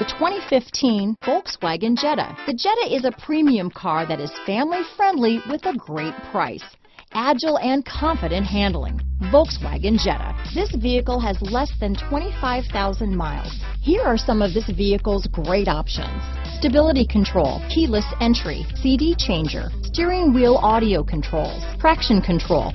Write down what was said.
The 2015 Volkswagen Jetta. The Jetta is a premium car that is family friendly with a great price. Agile and confident handling. Volkswagen Jetta. This vehicle has less than 25,000 miles. Here are some of this vehicle's great options. Stability control, keyless entry, CD changer, steering wheel audio controls, traction control,